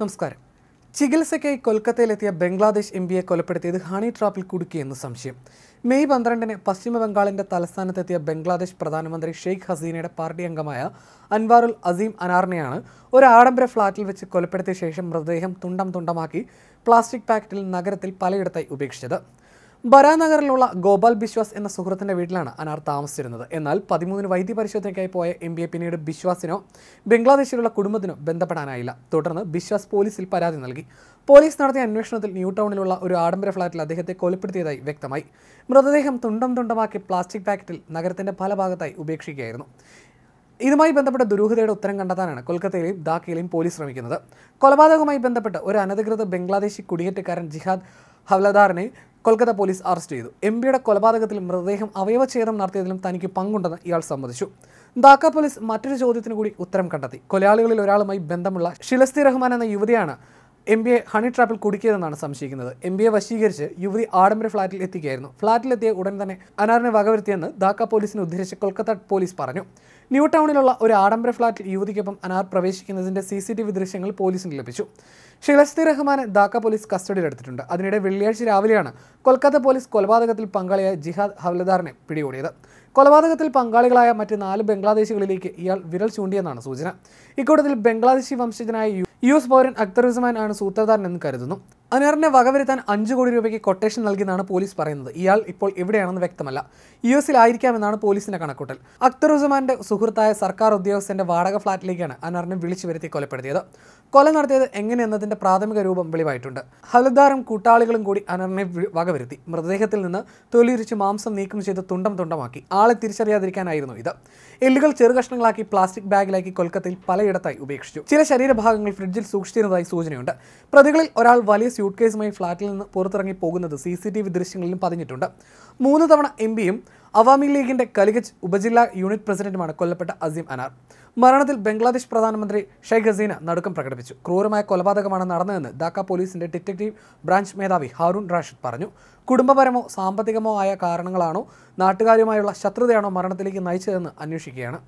നമസ്കാരം. ചികിത്സയ്ക്കായി കൊൽക്കത്തയിലെത്തിയ ബംഗ്ലാദേശ് എം പിയെ കൊലപ്പെടുത്തിയത് ഹണി ട്രാപ്പിൽ കുടുക്കിയെന്ന് സംശയം. മെയ് പന്ത്രണ്ടിന് പശ്ചിമബംഗാളിന്റെ തലസ്ഥാനത്തെത്തിയ ബംഗ്ലാദേശ് പ്രധാനമന്ത്രി ഷെയ്ഖ് ഹസീനയുടെ പാർട്ടി അംഗമായ അൻവാറുൽ അസീം അനാറിനെയാണ് ഒരു ആഡംബര ഫ്ളാറ്റിൽ വെച്ച് കൊലപ്പെടുത്തിയ ശേഷം മൃതദേഹം തുണ്ടം തുണ്ടമാക്കി പ്ലാസ്റ്റിക് പാക്കറ്റിൽ നഗരത്തിൽ പലയിടത്തായി ഉപേക്ഷിച്ചത്. ബരാനഗറിലുള്ള ഗോപാൽ ബിശ്വാസ് എന്ന സുഹൃത്തിന്റെ വീട്ടിലാണ് അനാർ താമസിച്ചിരുന്നത്. എന്നാൽ പതിമൂന്നിന് വൈദ്യ പരിശോധനയ്ക്കായി പോയ എം ബിയെ പിന്നീട് ബിശ്വാസിനോ ബംഗ്ലാദേശിലുള്ള കുടുംബത്തിനോ ബന്ധപ്പെടാനായില്ല. തുടർന്ന് ബിശ്വാസ് പോലീസിൽ പരാതി നൽകി. പോലീസ് നടത്തിയ അന്വേഷണത്തിൽ ന്യൂ ടൗണിലുള്ള ഒരു ആഡംബര ഫ്ളാറ്റിൽ അദ്ദേഹത്തെ കൊലപ്പെടുത്തിയതായി വ്യക്തമായി. മൃതദേഹം തുണ്ടം തുണ്ടമാക്കി പ്ലാസ്റ്റിക് പാക്കറ്റിൽ നഗരത്തിന്റെ പല ഭാഗത്തായി ഉപേക്ഷിക്കുകയായിരുന്നു. ഇതുമായി ബന്ധപ്പെട്ട ദുരൂഹതയുടെ ഉത്തരം കണ്ടെത്താനാണ് കൊൽക്കത്തയിലെയും ധാക്കയിലെയും പോലീസ് ശ്രമിക്കുന്നത്. കൊലപാതകവുമായി ബന്ധപ്പെട്ട് ഒരു അനധികൃത ബംഗ്ലാദേശി കുടിയേറ്റക്കാരൻ ജിഹാദ് ഹവ്ലദാറിനെ കൊൽക്കത്ത പോലീസ് അറസ്റ്റ് ചെയ്തു. എം പിയുടെ കൊലപാതകത്തിൽ മൃതദേഹം അവയവഛേദം നടത്തിയതിലും തനിക്ക് പങ്കുണ്ടെന്ന് ഇയാൾ സമ്മതിച്ചു. ദാക്ക പോലീസ് മറ്റൊരു ചോദ്യത്തിന് കൂടി ഉത്തരം കണ്ടെത്തി. കൊലയാളികളിൽ ഒരാളുമായി ബന്ധമുള്ള ഷിലസ്തി റഹ്മാൻ എന്ന യുവതിയാണ് എം ബി എ ഹണി ട്രാപ്പിൽ കുടുക്കിയതെന്നാണ് സംശയിക്കുന്നത്. എം ബി എ വശീകരിച്ച് യുവതി ആഡംബര ഫ്ളാറ്റിൽ എത്തിക്കുകയായിരുന്നു. ഫ്ളാറ്റിലെത്തിയ ഉടൻ തന്നെ അനാറിനെ വകവരുത്തിയെന്ന് ധാക്ക പോലീസിനെ ഉദ്ധരിച്ച് കൊൽക്കത്ത പോലീസ് പറഞ്ഞു. ന്യൂ ടൗണിലുള്ള ഒരു ആഡംബര ഫ്ളാറ്റിൽ യുവതിക്കൊപ്പം അനാർ പ്രവേശിക്കുന്നതിന്റെ സി സി ടി വി ദൃശ്യങ്ങൾ പോലീസിന് ലഭിച്ചു. ഷിലസ്തി റഹ്മാനെ ധാക്ക പോലീസ് കസ്റ്റഡിയിലെടുത്തിട്ടുണ്ട്. അതിനിടെ വെള്ളിയാഴ്ച രാവിലെയാണ് കൊൽക്കത്ത പോലീസ് കൊലപാതകത്തിൽ പങ്കാളിയായ ജിഹാദ് ഹവലദാറിനെ പിടികൂടിയത്. കൊലപാതകത്തിൽ പങ്കാളികളായ മറ്റ് നാല് ബംഗ്ലാദേശികളിലേക്ക് ഇയാൾ വിരൽ ചൂണ്ടിയെന്നാണ് സൂചന. ഇക്കൂട്ടത്തിൽ ബംഗ്ലാദേശി വംശജനായ യു- എസ് പൗരൻ അക്തർ ഉസ്മാൻ ആണ് സൂത്രധാരൻ എന്ന് കരുതുന്നു. അനറിനെ വകവരുത്താൻ അഞ്ചു കോടി രൂപയ്ക്ക് കൊട്ടേഷൻ നൽകിയെന്നാണ് പോലീസ് പറയുന്നത്. ഇയാൾ ഇപ്പോൾ എവിടെയാണെന്ന് വ്യക്തമല്ല. യു എസിലായിരിക്കാമെന്നാണ് പോലീസിന്റെ കണക്കൂട്ടൽ. അക്തറുസമാന്റെ സുഹൃത്തായ സർക്കാർ ഉദ്യോഗസ്ഥന്റെ വാടക ഫ്ളാറ്റിലേക്കാണ് അനറിനെ വിളിച്ചു വരുത്തി കൊലപ്പെടുത്തിയത്. കൊല നടത്തിയത് എങ്ങനെയെന്നതിന്റെ പ്രാഥമിക രൂപം വെളിവായിട്ടുണ്ട്. ഹലദാറും കൂട്ടാളികളും കൂടി അനറിനെ വകവരുത്തി. മൃതദേഹത്തിൽ നിന്ന് തൊലിയുരിച്ച് മാംസം നീക്കം ചെയ്ത് തുണ്ടം തുണ്ടമാക്കി. ആളെ തിരിച്ചറിയാതിരിക്കാനായിരുന്നു ഇത്. എല്ലുകൾ ചെറുകഷ്ണങ്ങളാക്കി പ്ലാസ്റ്റിക് ബാഗിലാക്കി കൊൽക്കത്തയിൽ പലയിടത്തായി ഉപേക്ഷിച്ചു. ചില ശരീരഭാഗങ്ങൾ ഫ്രിഡ്ജിൽ സൂക്ഷിച്ചിരുന്നതായി സൂചനയുണ്ട്. പ്രതികളിൽ ഒരാൾ വലിയ സ്യൂട്ട് കേസുമായി ഫ്ളാറ്റിൽ നിന്ന് പുറത്തിറങ്ങി പോകുന്നത് സി സി ടി വി ദൃശ്യങ്ങളിലും പതിഞ്ഞിട്ടുണ്ട്. മൂന്ന് തവണ എം പിയും അവാമി ലീഗിന്റെ കലിഗജ് ഉപജില്ലാ യൂണിറ്റ് പ്രസിഡന്റുമാണ് കൊല്ലപ്പെട്ട അസീം അനാർ. മരണത്തിൽ ബംഗ്ലാദേശ് പ്രധാനമന്ത്രി ഷെയ്ഖ് ഹസീന നടുക്കം പ്രകടിപ്പിച്ചു. ക്രൂരമായ കൊലപാതകമാണ് നടന്നതെന്ന് ധാക്ക പോലീസിന്റെ ഡിറ്റക്റ്റീവ് ബ്രാഞ്ച് മേധാവി ഹാറൂൺ റാഷിദ് പറഞ്ഞു. കുടുംബപരമോ സാമ്പത്തികമോ ആയ കാരണങ്ങളാണോ നാട്ടുകാരുമായുള്ള ശത്രുതയാണോ മരണത്തിലേക്ക് നയിച്ചതെന്ന് അന്വേഷിക്കുകയാണ്.